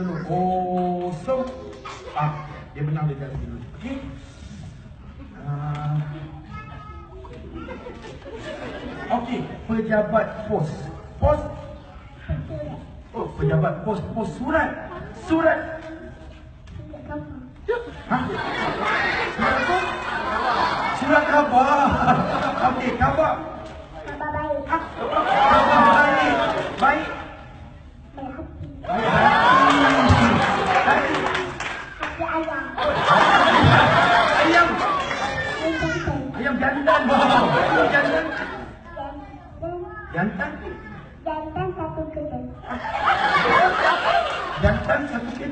Kosong. Ah, dia menang dia dulu. Okey. Ah. Okey, pejabat pos. Pos. Oh, pejabat pos, pos surat. Surat. Surat apa? Surat khabar. Okey, khabar. ayam. Ayam. Itu. Ayam jantan. Ayam jantan. Jantan. Jantan satu kecil. Jantan satu kecil.